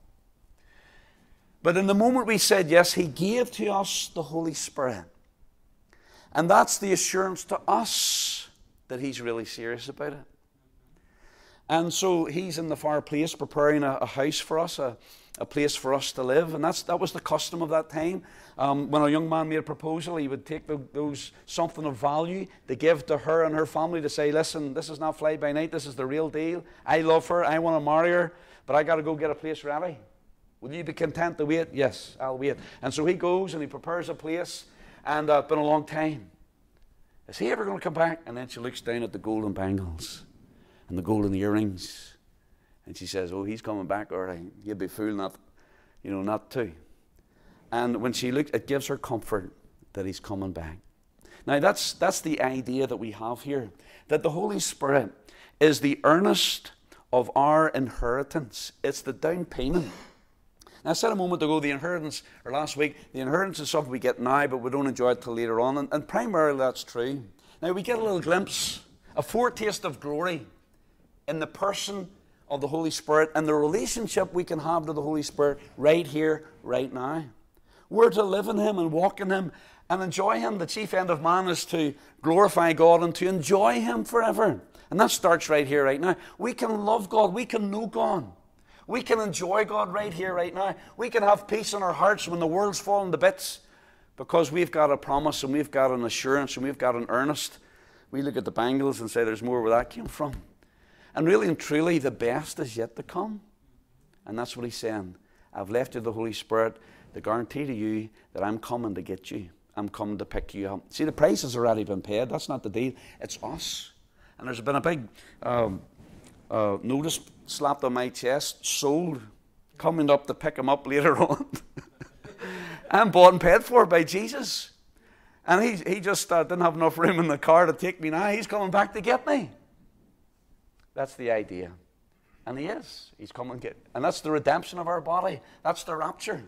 But in the moment we said yes, He gave to us the Holy Spirit. And that's the assurance to us that He's really serious about it. And so He's in the far place preparing a, a house for us, a, a place for us to live. And that's, that was the custom of that time. Um, when a young man made a proposal, he would take the, those something of value to give to her and her family to say, listen, this is not fly by night, this is the real deal. I love her, I want to marry her, but I got to go get a place ready. Will you be content to wait? Yes, I'll wait. And so he goes and he prepares a place, and uh, it's been a long time. Is he ever going to come back? And then she looks down at the golden bangles and the golden earrings, and she says, "Oh, he's coming back, or you'd be fool not, you know, not to." And when she looks, it gives her comfort that he's coming back. Now that's that's the idea that we have here, that the Holy Spirit is the earnest of our inheritance. It's the down payment. Now, I said a moment ago, the inheritance, or last week, the inheritance is something we get now, but we don't enjoy it till later on. And, and primarily that's true. Now, we get a little glimpse, a foretaste of glory in the person of the Holy Spirit and the relationship we can have to the Holy Spirit right here, right now. We're to live in Him and walk in Him and enjoy Him. The chief end of man is to glorify God and to enjoy Him forever. And that starts right here, right now. We can love God, we can know God. We can enjoy God right here, right now. We can have peace in our hearts when the world's falling to bits because we've got a promise and we've got an assurance and we've got an earnest. We look at the bangles and say, there's more where that came from. And really and truly, the best is yet to come. And that's what he's saying. I've left you the Holy Spirit to guarantee to you that I'm coming to get you. I'm coming to pick you up. See, the price has already been paid. That's not the deal. It's us. And there's been a big um, uh, notice slapped on my chest, sold, coming up to pick him up later on. I'm bought and paid for by Jesus. And he, he just uh, didn't have enough room in the car to take me now. He's coming back to get me. That's the idea. And he is. He's coming get. And that's the redemption of our body. That's the rapture.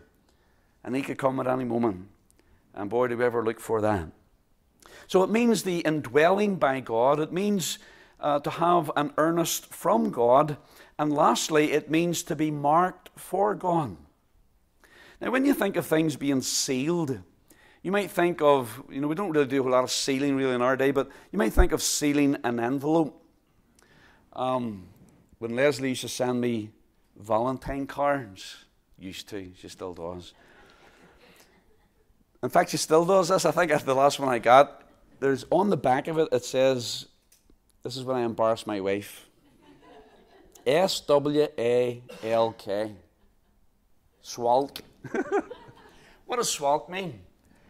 And he could come at any moment. And boy, do we ever look for that. So it means the indwelling by God. It means uh, to have an earnest from God. And lastly, it means to be marked for God. Now, when you think of things being sealed, you might think of, you know, we don't really do a lot of sealing really in our day, but you might think of sealing an envelope. Um, when Leslie used to send me Valentine cards, used to, she still does. In fact, she still does this. I think the last one I got, there's on the back of it, it says, This is when I embarrass my wife. S W A L K. Swalk. what does swalk mean?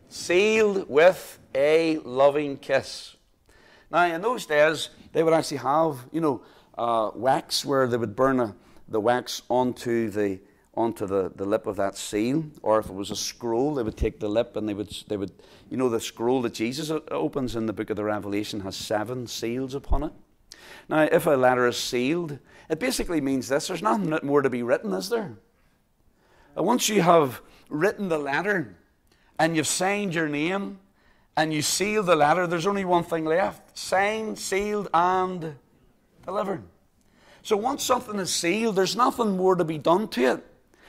Sealed with a loving kiss. Now, in those days, they would actually have, you know, uh, wax where they would burn a, the wax onto the onto the, the lip of that seal, or if it was a scroll, they would take the lip and they would they would you know the scroll that Jesus opens in the book of the Revelation has seven seals upon it. Now, if a letter is sealed, it basically means this: there's nothing more to be written, is there? once you have written the letter and you've signed your name and you seal the letter, there's only one thing left: signed, sealed, and delivered. So once something is sealed, there's nothing more to be done to it.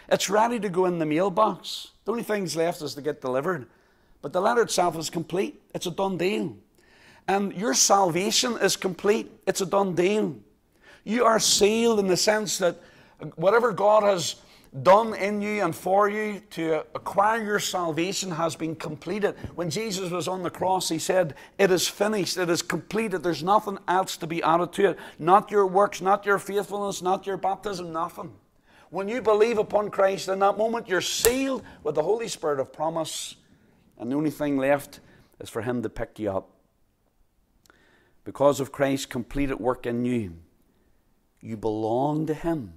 It's ready to go in the mailbox. The only things left is to get delivered. But the letter itself is complete. It's a done deal. And your salvation is complete. It's a done deal. You are sealed in the sense that whatever God has done in you and for you to acquire your salvation has been completed. When Jesus was on the cross, he said, It is finished, it is completed. There's nothing else to be added to it. Not your works, not your faithfulness, not your baptism, nothing. When you believe upon Christ, in that moment, you're sealed with the Holy Spirit of promise, and the only thing left is for Him to pick you up. Because of Christ's completed work in you, you belong to Him.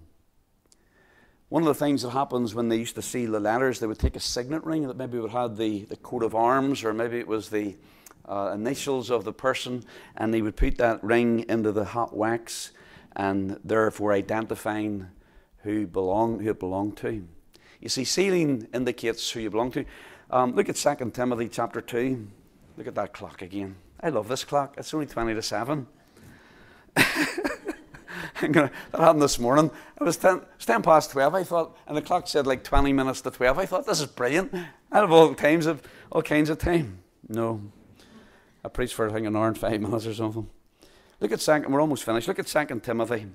One of the things that happens when they used to seal the letters, they would take a signet ring that maybe would have the, the coat of arms, or maybe it was the uh, initials of the person, and they would put that ring into the hot wax, and therefore identifying who belong who it belonged to. You see, sealing indicates who you belong to. Um, look at 2 Timothy chapter 2. Look at that clock again. I love this clock. It's only 20 to 7. that happened this morning. It was 10, it was 10 past 12, I thought, and the clock said like 20 minutes to 12. I thought, this is brilliant. I have all times of all kinds of time. No. I preached for I think an hour and five minutes or something. Look at second, we're almost finished. Look at 2 Timothy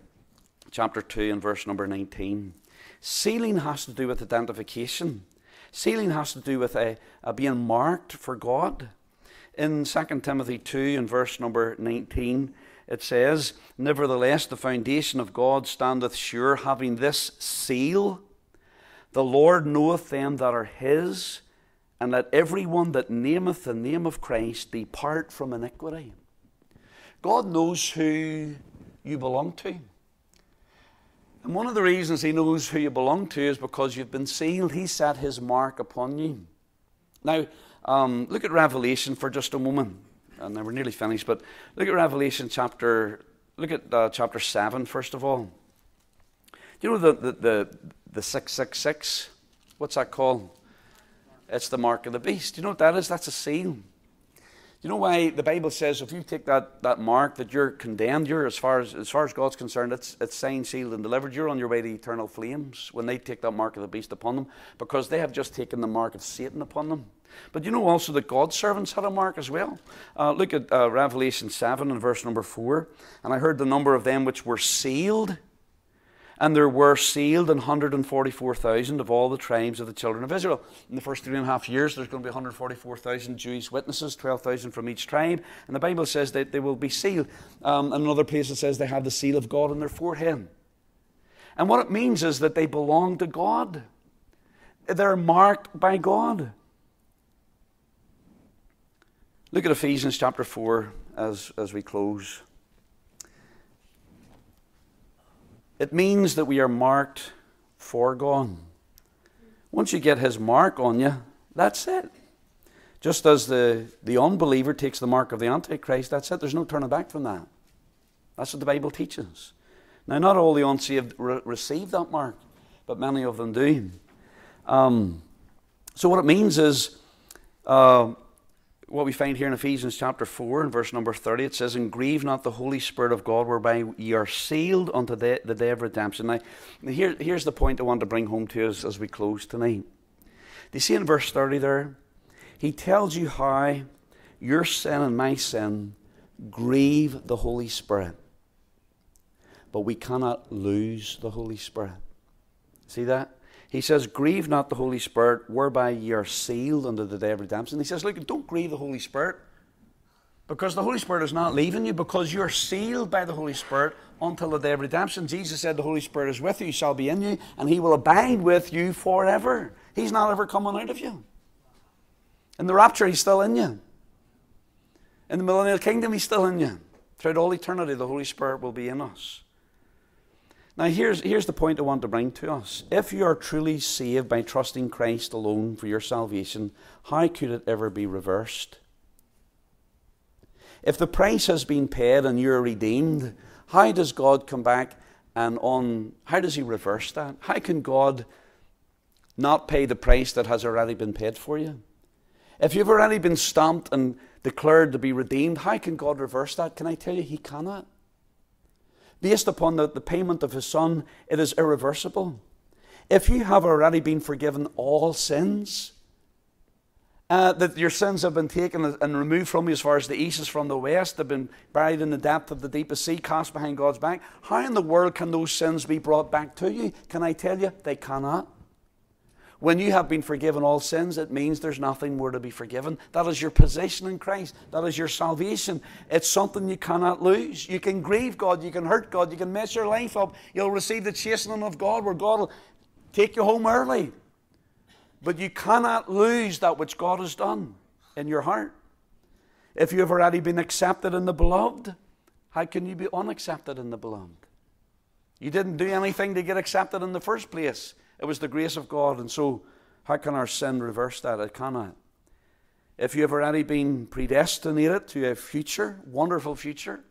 chapter 2 and verse number 19. Sealing has to do with identification. Sealing has to do with a, a being marked for God. In 2 Timothy 2 and verse number 19, it says, Nevertheless, the foundation of God standeth sure, having this seal The Lord knoweth them that are his, and let every one that nameth the name of Christ depart from iniquity. God knows who you belong to. And one of the reasons He knows who you belong to is because you've been sealed. He set His mark upon you. Now, um, look at Revelation for just a moment. And we're nearly finished, but look at Revelation chapter, look at uh, chapter 7, first of all. Do You know the, the, the, the 666? What's that called? It's the mark of the beast. Do You know what that is? That's a seal. You know why the Bible says if you take that, that mark that you're condemned, you're as far as as far as God's concerned, it's it's signed, sealed, and delivered. You're on your way to eternal flames when they take that mark of the beast upon them, because they have just taken the mark of Satan upon them. But you know also that God's servants had a mark as well. Uh, look at uh, Revelation seven and verse number four. And I heard the number of them which were sealed and there were sealed 144,000 of all the tribes of the children of Israel. In the first three and a half years, there's going to be 144,000 Jewish witnesses, 12,000 from each tribe. And the Bible says that they will be sealed. Um, and another place it says they have the seal of God on their forehead. And what it means is that they belong to God, they're marked by God. Look at Ephesians chapter 4 as, as we close. It means that we are marked for God. Once you get His mark on you, that's it. Just as the, the unbeliever takes the mark of the Antichrist, that's it. There's no turning back from that. That's what the Bible teaches. Now, not all the unsaved re- receive that mark, but many of them do. Um, so, what it means is uh, what we find here in Ephesians chapter 4 and verse number 30, it says, And grieve not the Holy Spirit of God, whereby ye are sealed unto the, the day of redemption. Now, here, here's the point I want to bring home to us as we close tonight. Do you see in verse 30 there? He tells you how your sin and my sin grieve the Holy Spirit. But we cannot lose the Holy Spirit. See that? He says, Grieve not the Holy Spirit, whereby ye are sealed unto the day of redemption. He says, Look, don't grieve the Holy Spirit. Because the Holy Spirit is not leaving you, because you're sealed by the Holy Spirit until the day of redemption. Jesus said, The Holy Spirit is with you, he shall be in you, and he will abide with you forever. He's not ever coming out of you. In the rapture, he's still in you. In the millennial kingdom, he's still in you. Throughout all eternity, the Holy Spirit will be in us. Now, here's, here's the point I want to bring to us. If you are truly saved by trusting Christ alone for your salvation, how could it ever be reversed? If the price has been paid and you're redeemed, how does God come back and on how does he reverse that? How can God not pay the price that has already been paid for you? If you've already been stamped and declared to be redeemed, how can God reverse that? Can I tell you, he cannot based upon the, the payment of his son, it is irreversible. If you have already been forgiven all sins, uh, that your sins have been taken and removed from you as far as the east is from the west, they've been buried in the depth of the deepest sea, cast behind God's back. How in the world can those sins be brought back to you? Can I tell you? They cannot. When you have been forgiven all sins, it means there's nothing more to be forgiven. That is your position in Christ. That is your salvation. It's something you cannot lose. You can grieve God, you can hurt God, you can mess your life up. You'll receive the chastening of God where God will take you home early. But you cannot lose that which God has done in your heart. If you have already been accepted in the beloved, how can you be unaccepted in the beloved? You didn't do anything to get accepted in the first place. It was the grace of God. And so, how can our sin reverse that? It cannot. If you have already been predestinated to a future, wonderful future,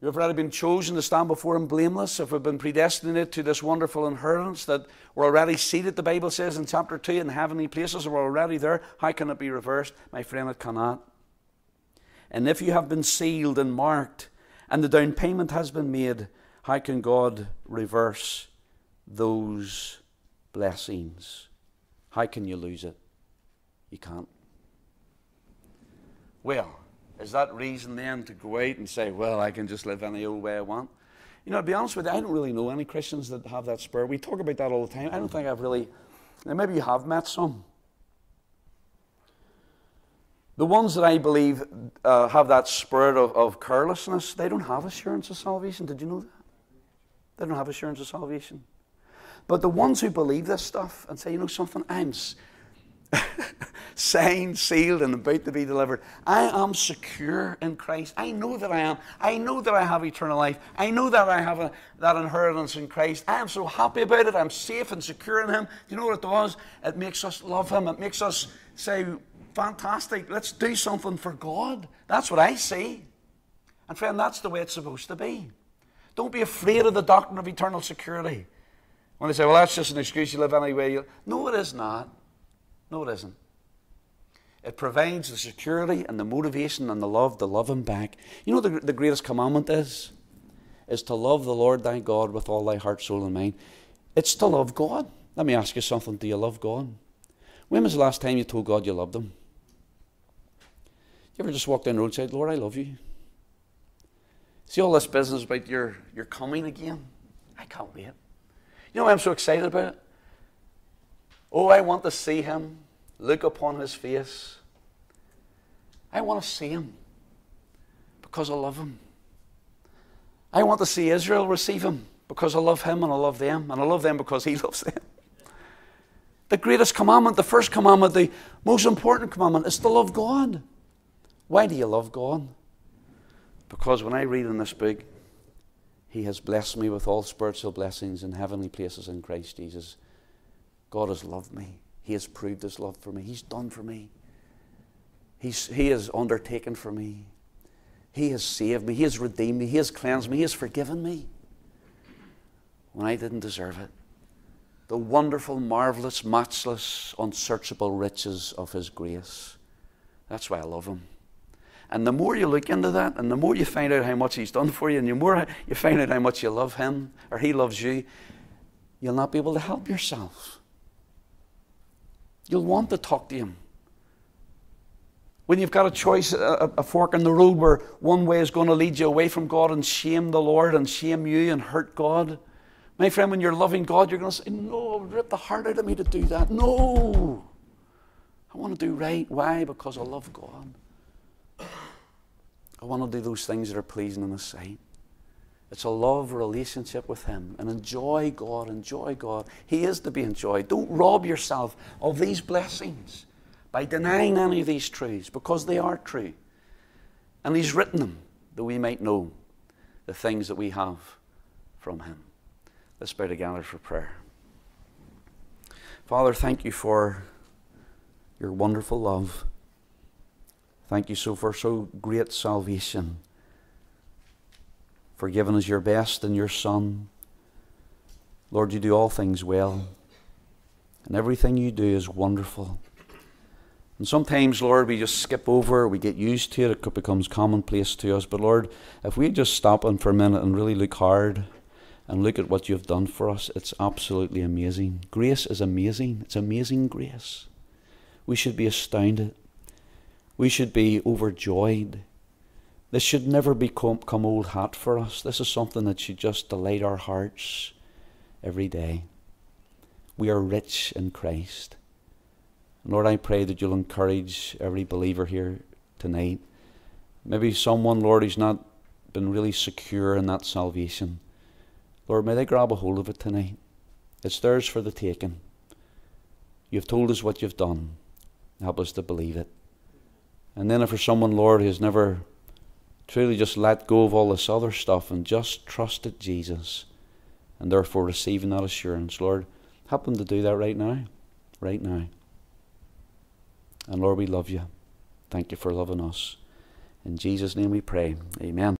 you have already been chosen to stand before Him blameless. If we've been predestinated to this wonderful inheritance that we're already seated, the Bible says in chapter 2, in heavenly places, we're already there. How can it be reversed? My friend, it cannot. And if you have been sealed and marked, and the down payment has been made, how can God reverse those blessings? How can you lose it? You can't. Well, is that reason then to go out and say, well, I can just live any old way I want? You know, to be honest with you, I don't really know any Christians that have that spirit. We talk about that all the time. I don't think I've really, now maybe you have met some. The ones that I believe uh, have that spirit of, of carelessness, they don't have assurance of salvation. Did you know that? They don't have assurance of salvation. But the ones who believe this stuff and say, you know something, I'm signed, sealed, and about to be delivered. I am secure in Christ. I know that I am. I know that I have eternal life. I know that I have a, that inheritance in Christ. I am so happy about it. I'm safe and secure in Him. Do you know what it does? It makes us love Him. It makes us say, fantastic, let's do something for God. That's what I see. And friend, that's the way it's supposed to be. Don't be afraid of the doctrine of eternal security. When they say, well, that's just an excuse, you live any way you... No, it is not. No, it isn't. It provides the security and the motivation and the love to love Him back. You know the, the greatest commandment is? Is to love the Lord thy God with all thy heart, soul, and mind. It's to love God. Let me ask you something. Do you love God? When was the last time you told God you loved Him? You ever just walk down the road and say, Lord, I love you? See all this business about your, your coming again? I can't wait. You know why I'm so excited about it? Oh, I want to see him, look upon his face. I want to see him because I love him. I want to see Israel receive him because I love him and I love them, and I love them because he loves them. The greatest commandment, the first commandment, the most important commandment is to love God. Why do you love God? Because when I read in this book, He has blessed me with all spiritual blessings in heavenly places in Christ Jesus. God has loved me. He has proved His love for me. He's done for me. He's, he has undertaken for me. He has saved me. He has redeemed me. He has cleansed me. He has forgiven me when I didn't deserve it. The wonderful, marvelous, matchless, unsearchable riches of His grace. That's why I love Him. And the more you look into that, and the more you find out how much He's done for you, and the more you find out how much you love Him, or He loves you, you'll not be able to help yourself. You'll want to talk to Him. When you've got a choice, a, a fork in the road where one way is going to lead you away from God and shame the Lord and shame you and hurt God. My friend, when you're loving God, you're going to say, No, rip the heart out of me to do that. No. I want to do right. Why? Because I love God. I want to do those things that are pleasing in His sight. It's a love relationship with Him and enjoy God, enjoy God. He is to be enjoyed. Don't rob yourself of these blessings by denying any of these truths because they are true. And He's written them that we might know the things that we have from Him. Let's bow together for prayer. Father, thank you for your wonderful love. Thank you so for so great salvation, for giving us your best in your Son. Lord, you do all things well, and everything you do is wonderful. And sometimes, Lord, we just skip over, we get used to it, it becomes commonplace to us. But Lord, if we just stop and for a minute and really look hard and look at what you've done for us, it's absolutely amazing. Grace is amazing. It's amazing grace. We should be astounded. We should be overjoyed. This should never become, become old hat for us. This is something that should just delight our hearts every day. We are rich in Christ. Lord, I pray that you'll encourage every believer here tonight. Maybe someone, Lord, who's not been really secure in that salvation. Lord, may they grab a hold of it tonight. It's theirs for the taking. You've told us what you've done. Help us to believe it. And then, if for someone, Lord, who's never truly just let go of all this other stuff and just trusted Jesus, and therefore receiving that assurance, Lord, help them to do that right now. Right now. And Lord, we love you. Thank you for loving us. In Jesus' name we pray. Amen.